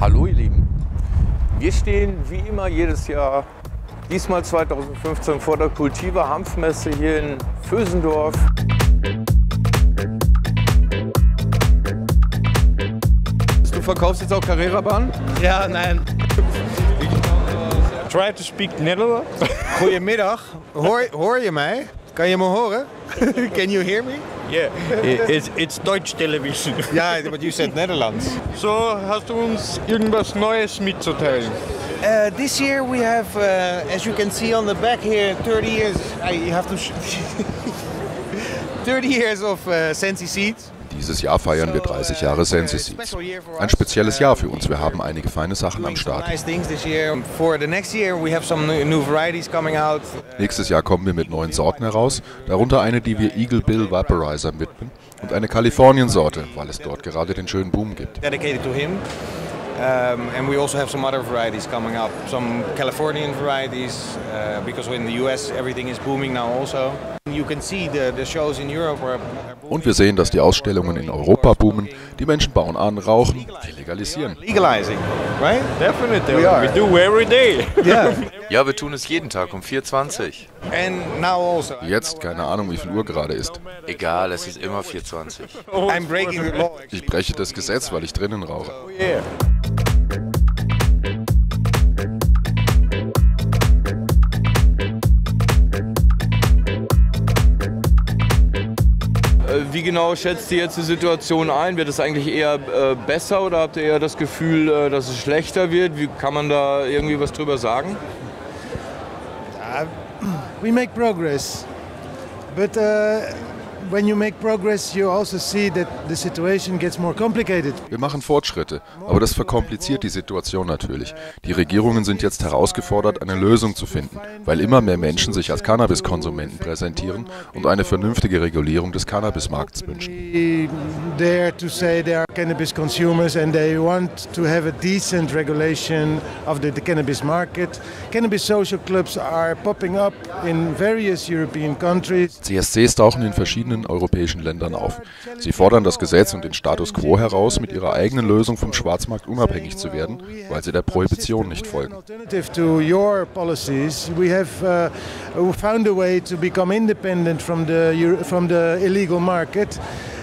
Hallo ihr Lieben. Wir stehen wie immer jedes Jahr, diesmal 2015 vor der Cultiva Hanfmesse hier in Vösendorf. Verkaufst jetzt auch Carrera-Bahn? Ja, nein. Try to speak Netherlands. Goedemiddag. Hoor, hoor je mij? Kan je me horen? Can you hear me? Yeah, i- it's, it's Deutsch television. Ja, but you said Netherlands. So, hast du uns irgendwas Neues mitzuteilen? Uh, this year we have, uh, as you can see on the back here, 30 years. I you have to. sh- 30 years of uh, Sensi Seeds. Dieses Jahr feiern wir 30 Jahre Sensi Seeds. Ein spezielles Jahr für uns. Wir haben einige feine Sachen am Start. Nächstes Jahr kommen wir mit neuen Sorten heraus, darunter eine, die wir Eagle Bill Vaporizer widmen und eine Kalifornien-Sorte, weil es dort gerade den schönen Boom gibt. Um, and we also have some other varieties coming up, some Californian varieties, uh, because in the US everything is booming now also. You can see the, the shows in Europe are, are booming. Und wir sehen, dass die Ausstellungen in Europa boomen. Die Menschen bauen an, rauchen, wir legalisieren. legalizing, right? Definitely. We are. We do every day. Yeah. Ja, wir tun es jeden Tag um 4.20 and now also, Jetzt, keine Ahnung, wie viel Uhr gerade ist. Egal, es ist immer 4.20 I'm breaking the law. Ich breche das Gesetz, weil ich drinnen rauche. Wie genau schätzt ihr jetzt die Situation ein? Wird es eigentlich eher äh, besser oder habt ihr eher das Gefühl, äh, dass es schlechter wird? Wie kann man da irgendwie was drüber sagen? we make progress. But uh, when you make progress, you also see that the situation gets more complicated. Wir machen Fortschritte, aber das verkompliziert die Situation natürlich. Die Regierungen sind jetzt herausgefordert, eine Lösung zu finden, weil immer mehr Menschen sich als Cannabiskonsumenten präsentieren und eine vernünftige Regulierung des Cannabismarkts wünschen. Dare to say they are cannabis consumers and they want to have a decent regulation of the, the cannabis market. Cannabis social clubs are popping up in various European countries. CSCs tauchen in verschiedenen europäischen Ländern auf. Sie fordern das Gesetz und den Status quo heraus, mit ihrer eigenen Lösung vom Schwarzmarkt unabhängig zu werden, weil sie der Prohibition nicht folgen.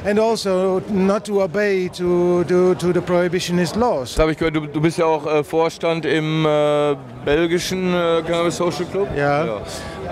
And also not to obey to to, to the prohibitionist laws. Das habe ich gehört, du, du bist ja auch äh, Vorstand im äh, belgischen äh, Cannabis Social Club. Ja.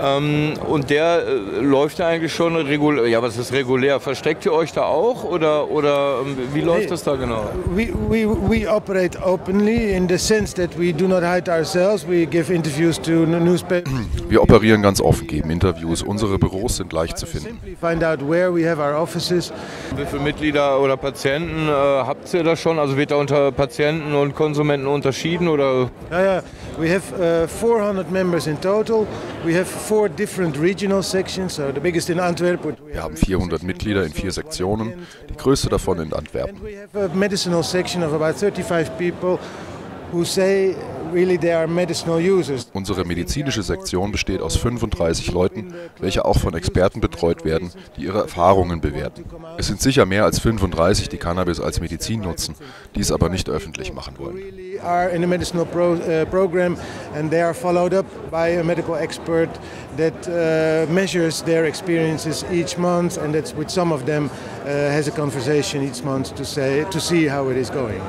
Ähm, und der äh, läuft ja eigentlich schon regulär. Ja, was ist regulär? Versteckt ihr euch da auch oder, oder ähm, wie läuft das da genau? We, we, we operate openly in the sense that we do not hide ourselves. We give interviews to newspapers. Wir operieren ganz offen, geben Interviews. Unsere Büros sind leicht zu finden. Simply find out where we have our offices. Wie viele Mitglieder oder Patienten äh, habt ihr da schon? Also wird da unter Patienten und Konsumenten unterschieden oder? Yeah, yeah. We have uh, 400 members in total. We have four different regional sections. So the biggest in Antwerp. Wir have haben 400 Mitglieder in vier Sektionen, die größte davon in Antwerpen. And we have a medicinal section of about 35 people who say Unsere medizinische Sektion besteht aus 35 Leuten, welche auch von Experten betreut werden, die ihre Erfahrungen bewerten. Es sind sicher mehr als 35, die Cannabis als Medizin nutzen, dies aber nicht öffentlich machen wollen. uh, program and they are followed up by a medical expert that uh, measures their experiences each month and that's with some of them uh, has a conversation each month to say to see how it is going.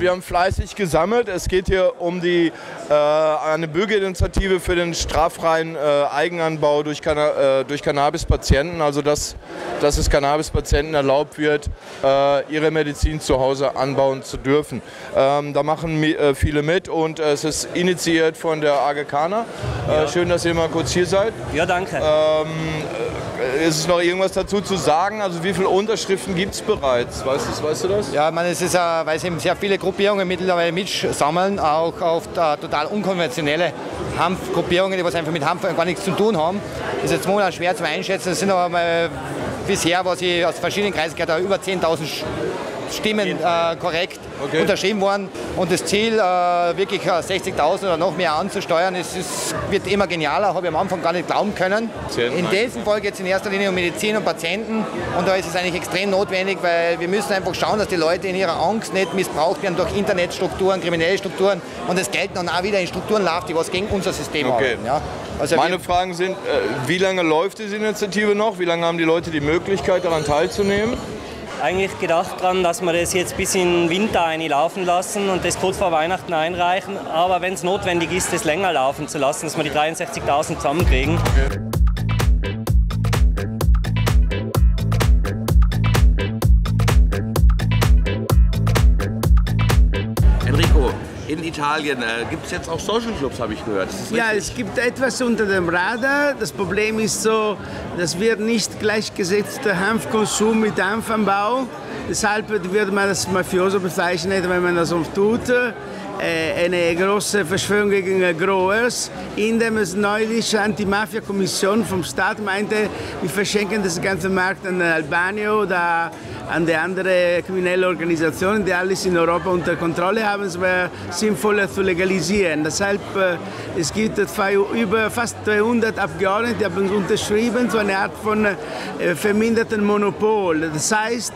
Wir haben fleißig gesammelt. Es geht hier um die, äh, eine Bürgerinitiative für den straffreien äh, Eigenanbau durch, Canna äh, durch Cannabispatienten. Also dass, dass es Cannabispatienten erlaubt wird, äh, ihre Medizin zu Hause anbauen zu dürfen. Ähm, da machen mi- äh, viele mit und es ist initiiert von der AG Kana. Äh, Schön, dass ihr mal kurz hier seid. Ja, danke. Ähm, ist es noch irgendwas dazu zu sagen? Also wie viele Unterschriften gibt es bereits? Weißt du, weißt du das? Ja, meine, es ist, äh, weil es eben sehr viele Gruppierungen mittlerweile mitsammeln, auch auf äh, total unkonventionelle Hanfgruppierungen, die was einfach mit Hanf gar nichts zu tun haben. Das ist jetzt momentan schwer zu einschätzen. Es sind aber mal bisher, was ich aus verschiedenen Kreisen gehört habe, über 10.000 Stimmen äh, korrekt okay. unterschrieben worden. Und das Ziel, äh, wirklich 60.000 oder noch mehr anzusteuern, es ist, wird immer genialer, habe ich am Anfang gar nicht glauben können. In diesem Fall geht es in erster Linie um Medizin und Patienten. Und da ist es eigentlich extrem notwendig, weil wir müssen einfach schauen, dass die Leute in ihrer Angst nicht missbraucht werden durch Internetstrukturen, kriminelle Strukturen und das Geld dann auch wieder in Strukturen läuft, die was gegen unser System okay. haben. Ja? Also Meine Fragen sind, äh, wie lange läuft diese Initiative noch? Wie lange haben die Leute die Möglichkeit, daran teilzunehmen? Eigentlich gedacht dran, dass wir das jetzt bis in den Winter laufen lassen und das kurz vor Weihnachten einreichen. Aber wenn es notwendig ist, das länger laufen zu lassen, dass wir die 63.000 zusammenkriegen. Okay. Italien äh, gibt es jetzt auch Social Clubs, habe ich gehört. Ja, es gibt etwas unter dem Radar. Das Problem ist so, dass wir nicht gleichgesetzt der Hanfkonsum mit Hanfanbau. Deshalb würde man das mafioso bezeichnen, wenn man das so tut. Äh, eine große Verschwörung gegen Growers, indem es neulich Anti-Mafia-Kommission vom Staat meinte, wir verschenken das ganze Markt an Albanien oder an die anderen kriminelle Organisationen, die alles in Europa unter Kontrolle haben. Es wäre sinnvoller zu legalisieren. Deshalb, äh, es gibt über fast 300 Abgeordnete, die haben unterschrieben, so eine Art von äh, verminderten Monopol. Das heißt,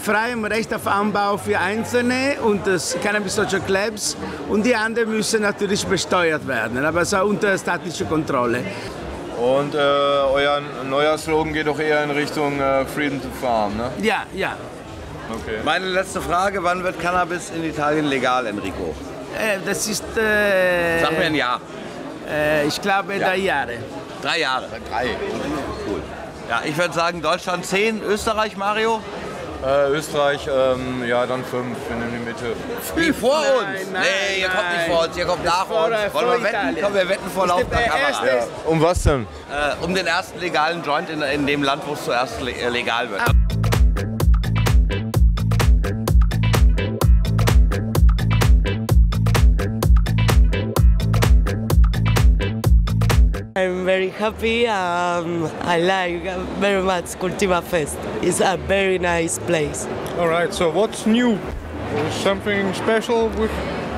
freiem Recht auf Anbau für Einzelne und das Cannabis Social Club Labs und die anderen müssen natürlich besteuert werden, aber so unter staatlicher Kontrolle. Und äh, euer neuer Slogan geht doch eher in Richtung äh, Freedom to Farm, ne? Ja, ja. Okay. Meine letzte Frage, wann wird Cannabis in Italien legal, Enrico? Äh, das ist... Äh, Sag mir ein Jahr. Äh, ich glaube ja. drei Jahre. Drei Jahre? Drei. Cool. Ja, ich würde sagen Deutschland 10, Österreich, Mario? Äh, Österreich, ähm, ja, dann fünf in die Mitte. Wie vor uns? Nein, nein, nee, ihr kommt nicht vor uns, ihr kommt nach vor, uns. Wollen wir wetten? Komm, wir wetten vor laufender Kamera. Ja. Um was denn? Äh, um den ersten legalen Joint in, in dem Land, wo es zuerst äh, legal wird. I'm very happy. Um, I like very much Cultiva Fest. It's a very nice place. All right. So what's new? Something special with?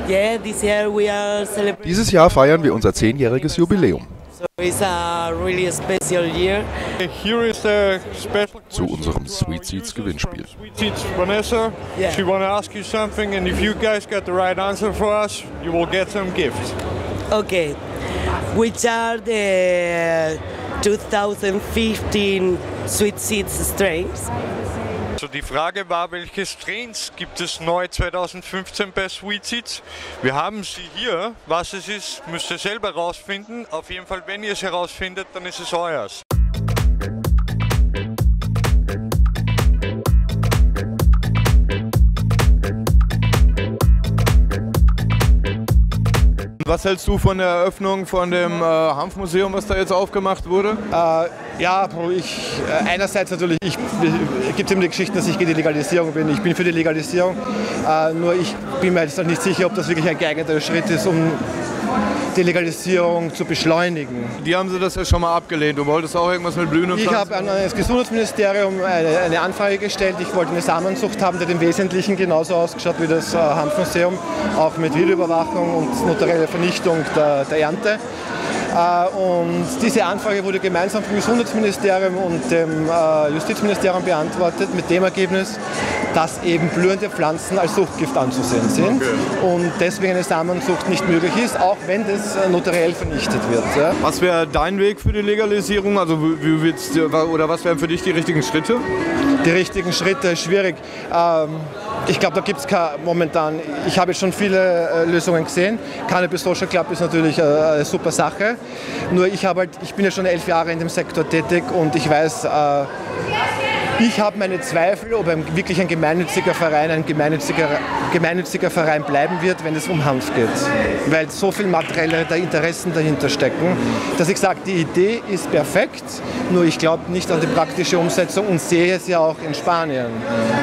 Yeah, this year we are celebrating. Dieses Jahr feiern wir unser zehnjähriges Jubiläum. So it's a really special year. Here is the special Zu unserem Sweet Seeds Gewinnspiel. Sweet Seeds Vanessa. Yeah. She want to ask you something, and if you guys get the right answer for us, you will get some gifts. Okay. Which are the 2015 Sweet Seeds Strains. Also die Frage war, welche Strains gibt es neu 2015 bei Sweet Seeds? Wir haben sie hier. Was es ist, müsst ihr selber herausfinden. Auf jeden Fall, wenn ihr es herausfindet, dann ist es euers. Was hältst du von der Eröffnung von dem äh, Hanfmuseum, was da jetzt aufgemacht wurde? Äh, ja, ich, äh, einerseits natürlich, ich, es gibt immer die Geschichten, dass ich gegen die Legalisierung bin. Ich bin für die Legalisierung, äh, nur ich bin mir jetzt noch nicht sicher, ob das wirklich ein geeigneter Schritt ist, um die Legalisierung zu beschleunigen. Die haben Sie das ja schon mal abgelehnt. Du wolltest auch irgendwas mit Blühen und Ich habe an das Gesundheitsministerium eine, eine, Anfrage gestellt. Ich wollte eine Samenzucht haben, die im Wesentlichen genauso ausgeschaut wie das äh, Hanfmuseum, auch mit Videoüberwachung und notarielle Vernichtung der, der Ernte. Äh, und diese Anfrage wurde gemeinsam vom Gesundheitsministerium und dem äh, Justizministerium beantwortet mit dem Ergebnis, dass eben blühende Pflanzen als Suchtgift anzusehen sind okay. und deswegen eine Samenzucht nicht möglich ist, auch wenn das äh, notariell vernichtet wird. Ja. Was wäre dein Weg für die Legalisierung? Also wie willst, oder was wären für dich die richtigen Schritte? Die richtigen Schritte, schwierig. Ähm, ich glaube, da gibt es momentan, ich habe schon viele äh, Lösungen gesehen. Cannabis Social Club ist natürlich äh, eine super Sache. Nur ich, halt, ich bin ja schon elf Jahre in dem Sektor tätig und ich weiß, äh, Ich habe meine Zweifel, ob ein, wirklich ein gemeinnütziger Verein ein gemeinnütziger, gemeinnütziger Verein bleiben wird, wenn es um Hanf geht. Weil so viel materielle Interessen dahinter stecken, dass ich sage, die Idee ist perfekt, nur ich glaube nicht an die praktische Umsetzung und sehe es ja auch in Spanien,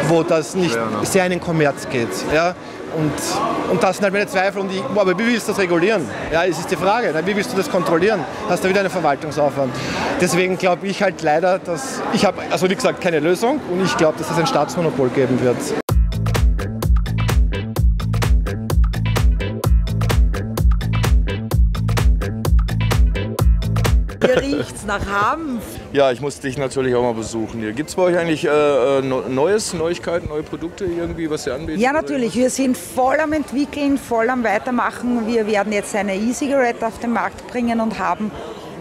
wo das nicht sehr in den Kommerz geht. Ja? Und, und das sind halt meine Zweifel. Und ich, aber wie willst du das regulieren? Ja, es ist die Frage. Ne? Wie willst du das kontrollieren? Hast du wieder einen Verwaltungsaufwand. Deswegen glaube ich halt leider, dass ich habe, also wie gesagt, keine Lösung und ich glaube, dass es ein Staatsmonopol geben wird. Hier riecht's nach Hanf. Ja, ich muss dich natürlich auch mal besuchen hier. Gibt es bei euch eigentlich äh, äh, Neues, Neuigkeiten, neue Produkte irgendwie, was ihr anbietet? Ja, natürlich. Wir sind voll am Entwickeln, voll am Weitermachen. Wir werden jetzt eine E-Cigarette auf den Markt bringen und haben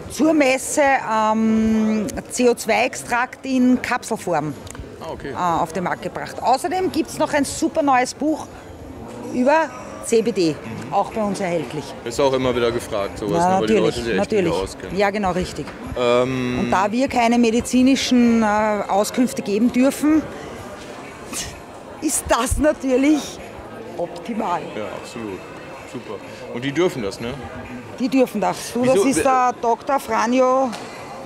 zur Messe ähm, CO2-Extrakt in Kapselform ah, okay. äh, auf den Markt gebracht. Außerdem gibt es noch ein super neues Buch über CBD, auch bei uns erhältlich. Ist auch immer wieder gefragt, sowas, ja, ne, weil die Leute sich echt natürlich. auskennen. Ja, genau, richtig. Ähm Und da wir keine medizinischen äh, Auskünfte geben dürfen, ist das natürlich optimal. Ja, absolut. Super. Und die dürfen das, ne? Die dürfen das. Du, das ist der Dr. Franjo.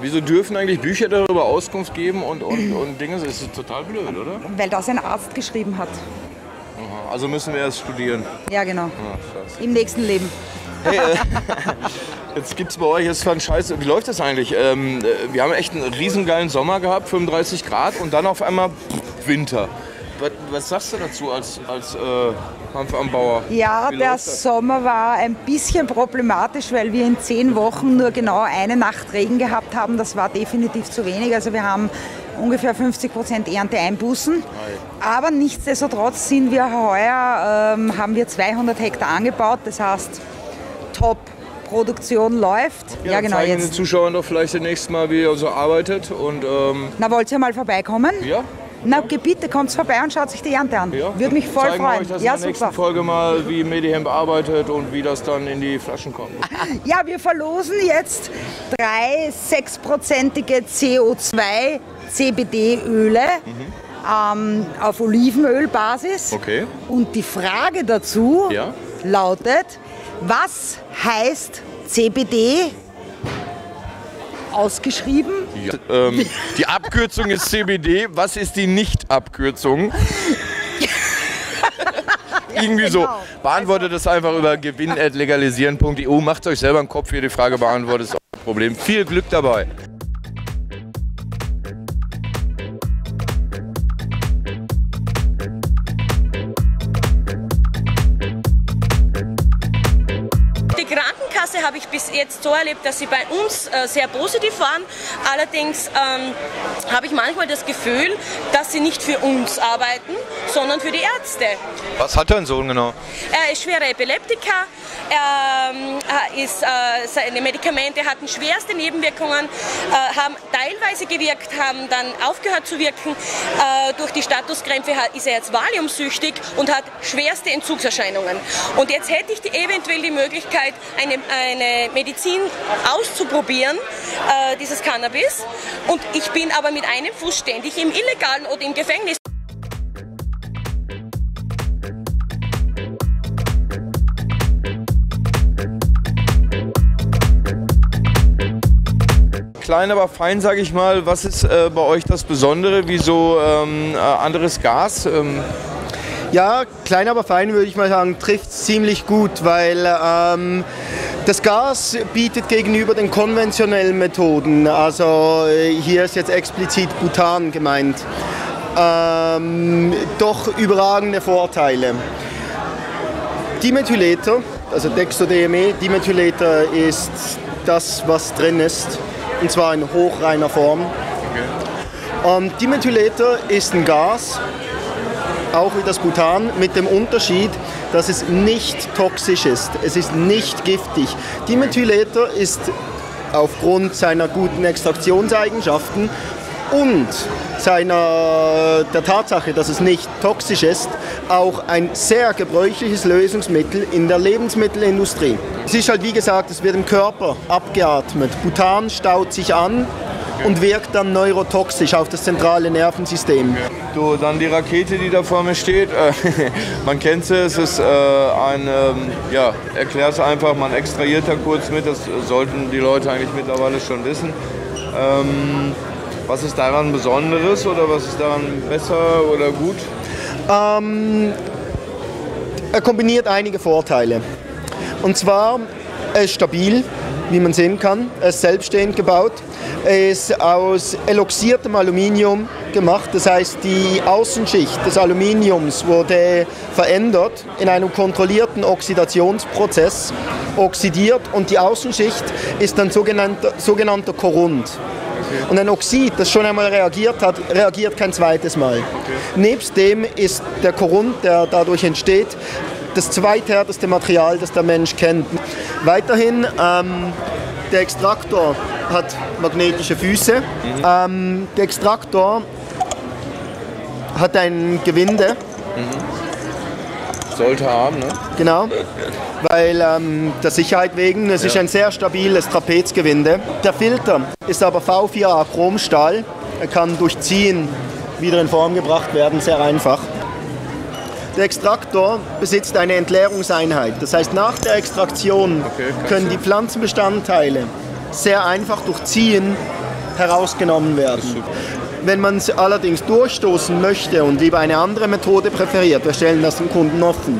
Wieso dürfen eigentlich Bücher darüber Auskunft geben und, und, und Dinge? Das ist total blöd, oder? Weil das ein Arzt geschrieben hat. Also müssen wir erst studieren. Ja, genau. Ah, Im nächsten Leben. Hey, äh, jetzt gibt es bei euch jetzt von Scheiße. Wie läuft das eigentlich? Ähm, äh, wir haben echt einen riesengeilen Sommer gehabt, 35 Grad und dann auf einmal pff, Winter. Was, was, sagst du dazu als, als äh, Hanfanbauer? Ja, der Sommer war ein bisschen problematisch, weil wir in zehn Wochen nur genau eine Nacht Regen gehabt haben. Das war definitiv zu wenig. Also wir haben ungefähr 50 Prozent Ernte einbußen. Aber nichtsdestotrotz sind wir heuer, ähm, haben wir 200 Hektar angebaut. Das heißt, top. Produktion läuft. Ja, ja genau. Zeigen jetzt. den Zuschauern doch vielleicht demnächst mal, wie ihr so arbeitet. Und, ähm Na, wollt ihr mal vorbeikommen? Ja. Na, bitte kommt vorbei und schaut sich die Ernte an. Ja, Würde mich voll zeigen freuen. Euch das ja, in der nächsten Folge mal, wie Medihemp arbeitet und wie das dann in die Flaschen kommt. Ja, wir verlosen jetzt drei sechsprozentige CO2 CBD-Öle. Mhm. Ähm, auf Olivenölbasis. Okay. Und die Frage dazu ja? lautet, was heißt CBD ausgeschrieben? Ja. Ähm, die Abkürzung ist CBD. Was ist die Nicht-Abkürzung? Irgendwie so. genau. Beantwortet es einfach über gewinn.legalisieren.eu. Macht euch selber einen Kopf, wie ihr die Frage beantwortet. Ist auch kein Problem. Viel Glück dabei. Habe ich bis jetzt so erlebt, dass sie bei uns äh, sehr positiv waren. Allerdings ähm, habe ich manchmal das Gefühl, dass sie nicht für uns arbeiten, sondern für die Ärzte. Was hat dein Sohn genau? Er ist schwerer Epileptiker, er ähm, ist, äh, seine Medikamente hatten schwerste Nebenwirkungen, äh, haben teilweise gewirkt, haben dann aufgehört zu wirken. Äh, durch die Statuskrämpfe ist er jetzt valiumsüchtig und hat schwerste Entzugserscheinungen. Und jetzt hätte ich eventuell die Möglichkeit, eine, eine Medizin auszuprobieren, dieses Cannabis. Und ich bin aber mit einem Fuß ständig im Illegalen oder im Gefängnis. Klein, aber fein, sage ich mal. Was ist äh, bei euch das Besondere? Wieso ähm, äh, anderes Gas? Ähm ja, klein aber fein würde ich mal sagen, trifft ziemlich gut, weil ähm, das Gas bietet gegenüber den konventionellen Methoden, also äh, hier ist jetzt explizit Butan gemeint, ähm, doch überragende Vorteile. Dimethylator, also Dextro-DME, Dimethylator ist das, was drin ist, und zwar in hochreiner Form. Ähm, Dimethylator ist ein Gas, auch wie das Butan, mit dem Unterschied, dass es nicht toxisch ist. Es ist nicht giftig. Dimethylator ist aufgrund seiner guten Extraktionseigenschaften und seiner, der Tatsache, dass es nicht toxisch ist, auch ein sehr gebräuchliches Lösungsmittel in der Lebensmittelindustrie. Es ist halt wie gesagt, es wird im Körper abgeatmet. Butan staut sich an und wirkt dann neurotoxisch auf das zentrale Nervensystem. Du, dann die Rakete, die da vor mir steht. Man kennt sie, es ist äh, ein, ähm, ja, erklär es einfach, man extrahiert da kurz mit, das sollten die Leute eigentlich mittlerweile schon wissen. Ähm, was ist daran Besonderes oder was ist daran besser oder gut? Ähm, er kombiniert einige Vorteile. Und zwar, er ist stabil, wie man sehen kann. Er ist selbststehend gebaut. Er ist aus eloxiertem Aluminium gemacht. Das heißt, die Außenschicht des Aluminiums wurde verändert in einem kontrollierten Oxidationsprozess, oxidiert und die Außenschicht ist ein sogenannter, sogenannter Korund. Und ein Oxid, das schon einmal reagiert hat, reagiert kein zweites Mal. Nebst dem ist der Korund, der dadurch entsteht, das zweithärteste Material, das der Mensch kennt. Weiterhin, ähm, der Extraktor hat magnetische Füße. Ähm, der Extraktor hat ein Gewinde. Sollte haben, ne? Genau, weil ähm, der Sicherheit wegen, es ist Ja. ein sehr stabiles Trapezgewinde. Der Filter ist aber V4A Chromstahl. Er kann durch Ziehen wieder in Form gebracht werden, sehr einfach. Der Extraktor besitzt eine Entleerungseinheit. Das heißt, nach der Extraktion kannst können die Pflanzenbestandteile sehr einfach durch Ziehen herausgenommen werden. Wenn man es allerdings durchstoßen möchte und lieber eine andere Methode präferiert, wir stellen das dem Kunden offen,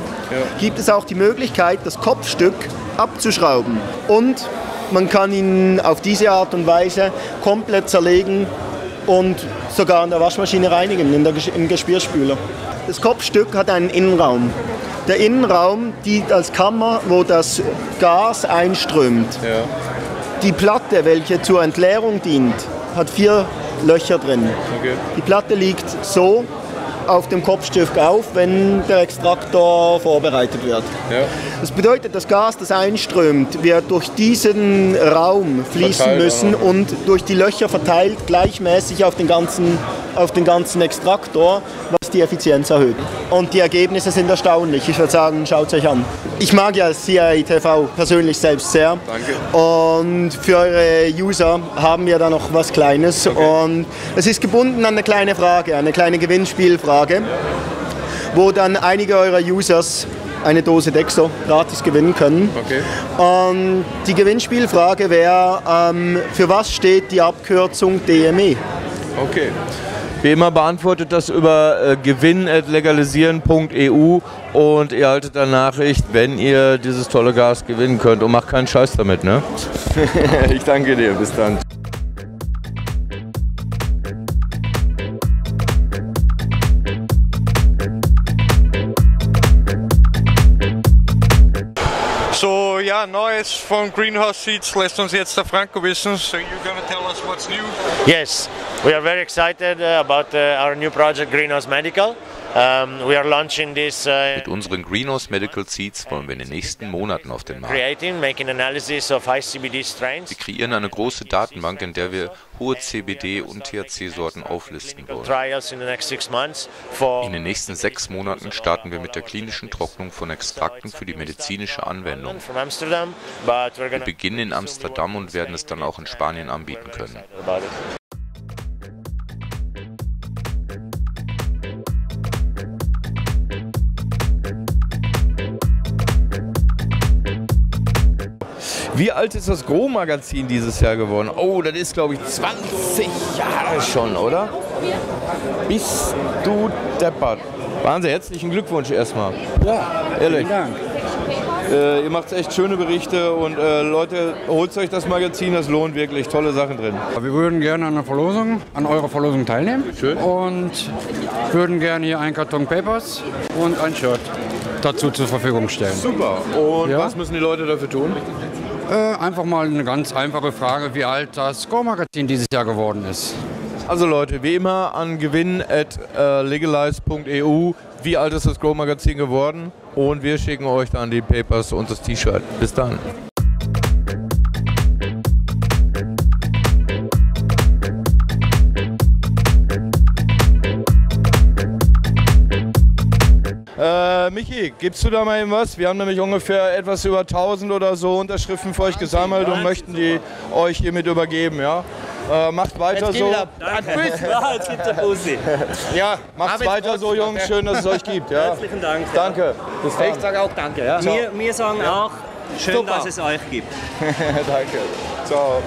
gibt es auch die Möglichkeit, das Kopfstück abzuschrauben. Und man kann ihn auf diese Art und Weise komplett zerlegen und sogar in der Waschmaschine reinigen, in der, im Geschirrspüler. Das Kopfstück hat einen Innenraum. Der Innenraum dient als Kammer, wo das Gas einströmt. Die Platte, welche zur Entleerung dient, hat vier Löcher drin. Die Platte liegt so auf dem Kopfstück auf, wenn der Extraktor vorbereitet wird. Das bedeutet, das Gas, das einströmt, wird durch diesen Raum fließen Verteilt, müssen ja. und durch die Löcher verteilt gleichmäßig auf den ganzen, auf den ganzen Extraktor, die Effizienz erhöht. Und die Ergebnisse sind erstaunlich. Ich würde sagen, schaut es euch an. Ich mag ja CIA TV persönlich selbst sehr. Danke. Und für eure User haben wir da noch was Kleines. Und es ist gebunden an eine kleine Frage, eine kleine Gewinnspielfrage, wo dann einige eurer Users eine Dose Dexo gratis gewinnen können. Okay. Und die Gewinnspielfrage wäre, ähm, für was steht die Abkürzung? DME? Okay. Wie immer beantwortet das über äh, gewinn.legalisieren.eu und ihr haltet dann Nachricht, wenn ihr dieses tolle Gas gewinnen könnt und macht keinen Scheiß damit, ne? ich danke dir, bis dann. So, ja, Neues von Greenhouse Seeds lässt uns jetzt der Franco wissen. So, you're gonna tell us what's new? Yes, we are very excited uh, about uh, our new project, Greenhouse Medical. Um, we are launching this uh, Mit unseren Greenhouse Medical Seeds wollen wir in den nächsten Monaten auf den Markt. creating, making analysis of high CBD strains. Wir kreieren eine große Datenbank, in der wir hohe CBD- und THC-Sorten auflisten wollen. In the next six months for In den nächsten sechs Monaten starten wir mit der klinischen Trocknung von Extrakten für die medizinische Anwendung. Wir beginnen in Amsterdam und werden es dann auch in Spanien anbieten können. Wie alt ist das Gro-Magazin dieses Jahr geworden? Oh, das ist glaube ich 20 Jahre schon, oder? Bist du deppert. Wahnsinn, herzlichen Glückwunsch erstmal. Ja, Ehrlich. vielen Dank. Äh, ihr macht echt schöne Berichte und äh, Leute, holt euch das Magazin, das lohnt wirklich, tolle Sachen drin. Wir würden gerne an der Verlosung, an eurer Verlosung teilnehmen. Schön. Und würden gerne hier einen Karton Papers und ein Shirt dazu zur Verfügung stellen. Super. Und Ja. was müssen die Leute dafür tun? Äh, einfach mal eine ganz einfache Frage, wie alt das Go-Magazin dieses Jahr geworden ist. Also Leute, wie immer an gewinn.legalize.eu. Wie alt ist das Grow Magazin geworden? Und wir schicken euch dann die Papers und das T-Shirt. Bis dann. Äh, Michi, gibst du da mal eben was? Wir haben nämlich ungefähr etwas über 1000 oder so Unterschriften für euch gesammelt und möchten die euch hiermit übergeben, ja? Äh, macht weiter so. Ja. Ja, macht weiter so, Jungs. Schön, dass es euch gibt. Ja. Herzlichen Dank. Danke. Bis dann. Ich sage auch danke. Ja. Wir, wir sagen auch, schön, Super. dass es euch gibt. Danke. Ciao.